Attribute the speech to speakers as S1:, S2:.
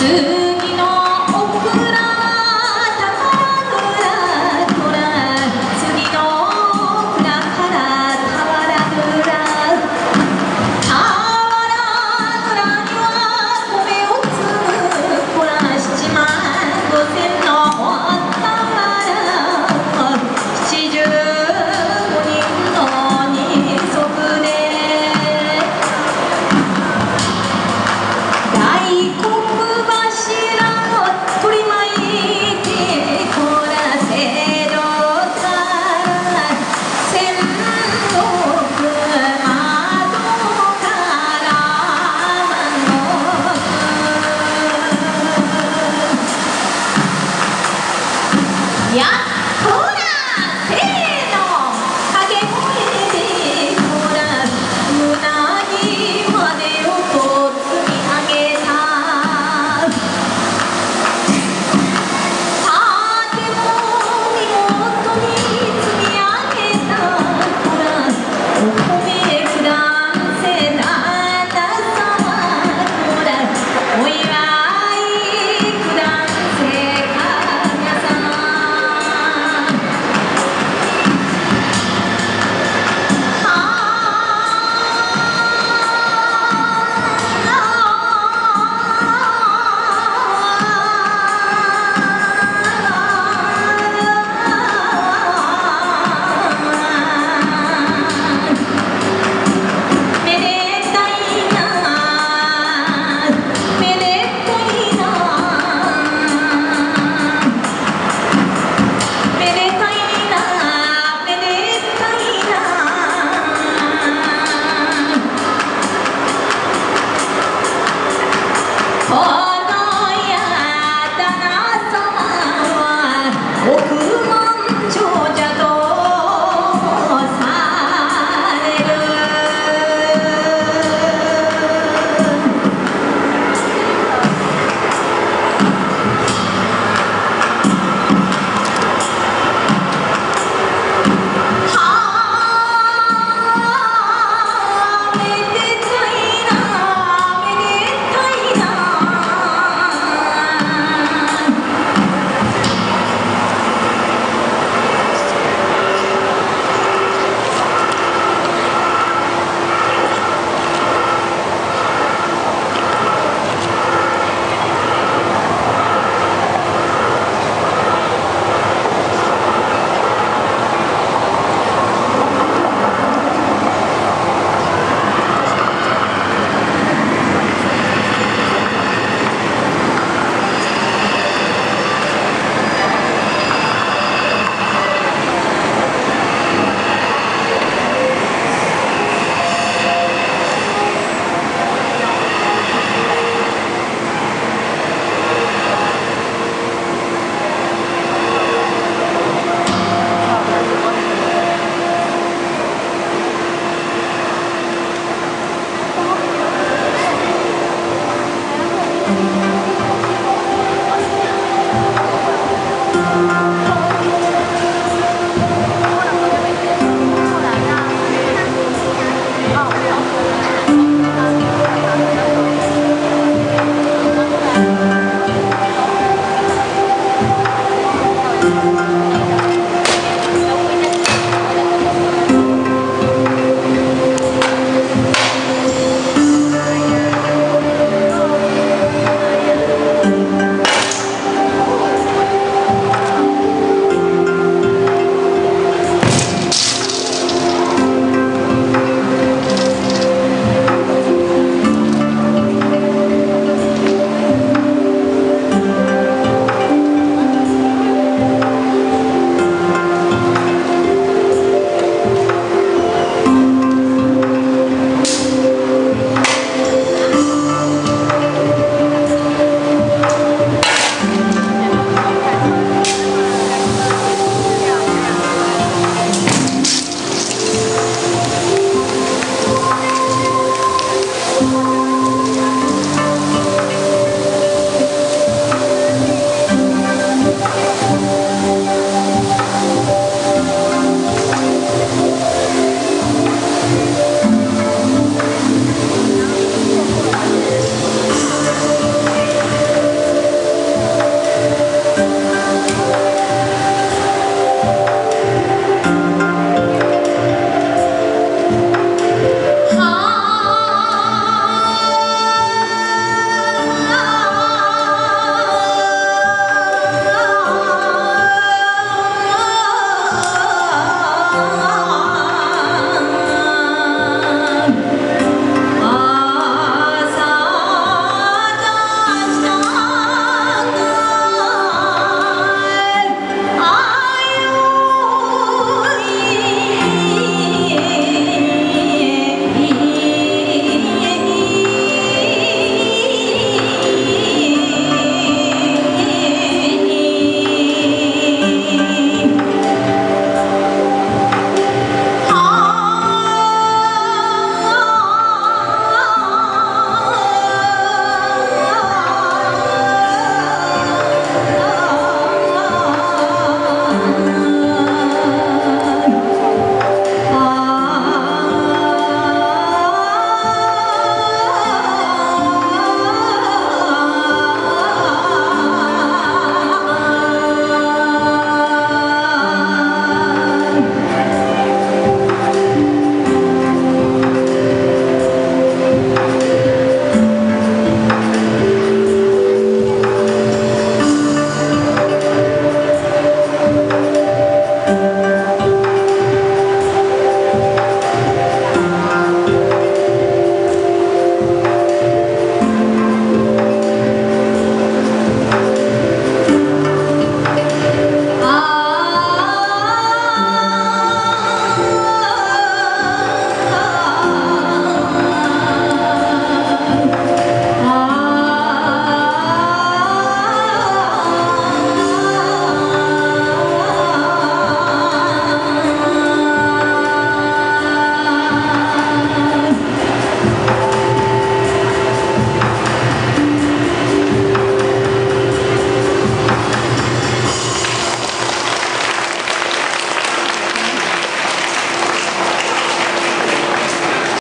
S1: 是。